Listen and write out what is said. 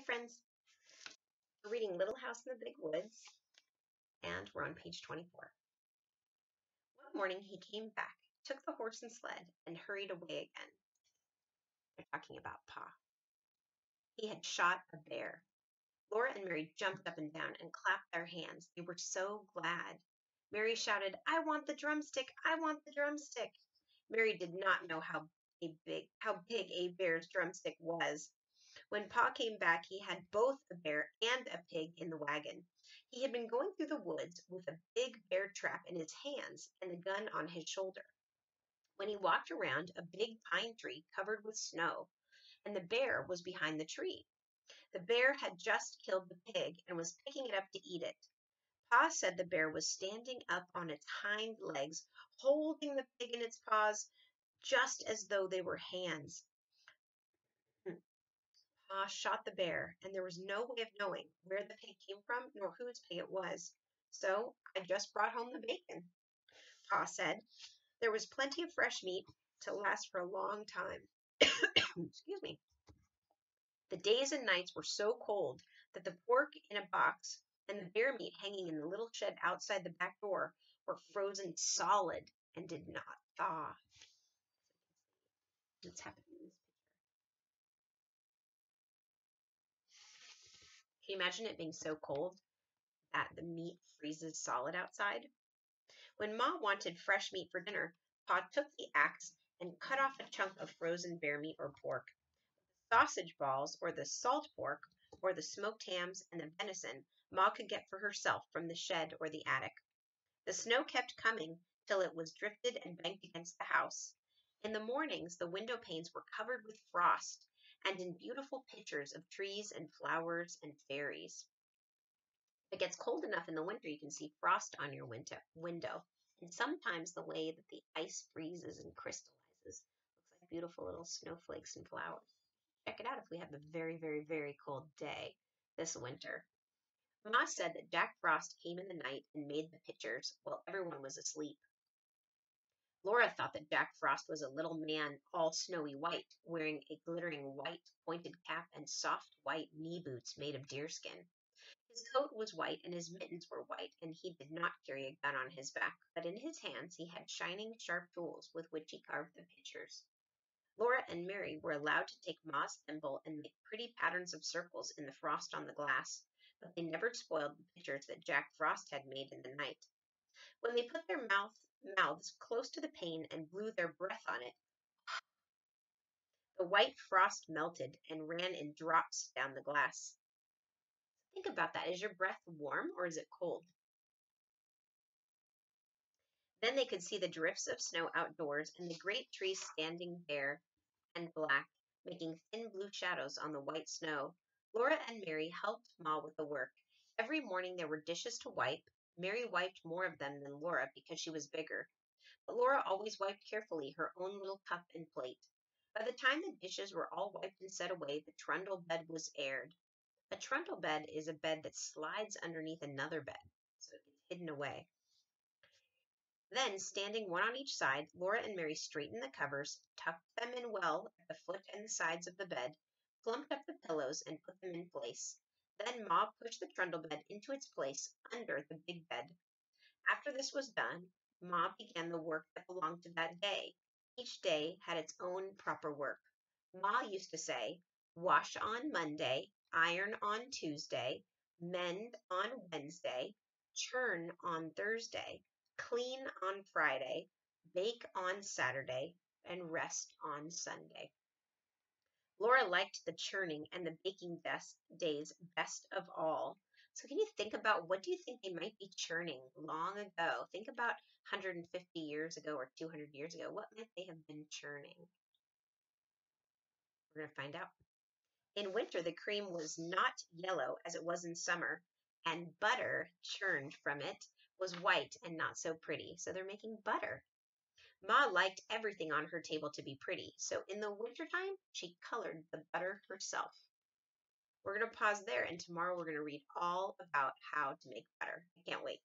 Hi, friends. We're reading Little House in the Big Woods, and we're on page 24. One morning he came back, took the horse and sled, and hurried away again. They're talking about Pa. He had shot a bear. Laura and Mary jumped up and down and clapped their hands. They were so glad. Mary shouted, I want the drumstick! I want the drumstick! Mary did not know how a big how big a bear's drumstick was. When Pa came back, he had both a bear and a pig in the wagon. He had been going through the woods with a big bear trap in his hands and a gun on his shoulder. When he walked around a big pine tree covered with snow, and the bear was behind the tree. The bear had just killed the pig and was picking it up to eat it. Pa said the bear was standing up on its hind legs, holding the pig in its paws, just as though they were hands. Pa shot the bear, and there was no way of knowing where the pig came from nor whose pig it was. So I just brought home the bacon. Pa said there was plenty of fresh meat to last for a long time. Excuse me. The days and nights were so cold that the pork in a box and the bear meat hanging in the little shed outside the back door were frozen solid and did not thaw. What's happening in this picture? You imagine it being so cold that the meat freezes solid outside? When Ma wanted fresh meat for dinner, Pa took the axe and cut off a chunk of frozen bear meat or pork. The sausage balls, or the salt pork, or the smoked hams and the venison Ma could get for herself from the shed or the attic. The snow kept coming till it was drifted and banked against the house. In the mornings the window panes were covered with frost, and in beautiful pictures of trees and flowers and fairies. If it gets cold enough in the winter, you can see frost on your window, window. And sometimes the way that the ice freezes and crystallizes looks like beautiful little snowflakes and flowers. Check it out if we have a very, very, very cold day this winter. Ma said that Jack Frost came in the night and made the pictures while everyone was asleep. Laura thought that Jack Frost was a little man all snowy white, wearing a glittering white pointed cap and soft white knee boots made of deerskin. His coat was white and his mittens were white, and he did not carry a gun on his back, but in his hands he had shining, sharp tools with which he carved the pictures. Laura and Mary were allowed to take Ma's thimble and make pretty patterns of circles in the frost on the glass, but they never spoiled the pictures that Jack Frost had made in the night. When they put their mouth mouths close to the pane and blew their breath on it. The white frost melted and ran in drops down the glass. Think about that. Is your breath warm or is it cold? Then they could see the drifts of snow outdoors and the great trees standing bare and black, making thin blue shadows on the white snow. Laura and Mary helped Ma with the work. Every morning there were dishes to wipe, Mary wiped more of them than Laura because she was bigger, but Laura always wiped carefully her own little cup and plate. By the time the dishes were all wiped and set away, the trundle bed was aired. A trundle bed is a bed that slides underneath another bed, so it gets hidden away. Then, standing one on each side, Laura and Mary straightened the covers, tucked them in well at the foot and the sides of the bed, plumped up the pillows, and put them in place. Then Ma pushed the trundle bed into its place under the big bed. After this was done, Ma began the work that belonged to that day. Each day had its own proper work. Ma used to say, wash on Monday, iron on Tuesday, mend on Wednesday, churn on Thursday, clean on Friday, bake on Saturday, and rest on Sunday. Laura liked the churning and the baking best days best of all. So can you think about what do you think they might be churning long ago? Think about 150 years ago or 200 years ago. What might they have been churning? We're going to find out. In winter, the cream was not yellow as it was in summer, and butter churned from it was white and not so pretty. So they're making butter. Ma liked everything on her table to be pretty, so in the wintertime, she colored the butter herself. We're going to pause there, and tomorrow we're going to read all about how to make butter. I can't wait.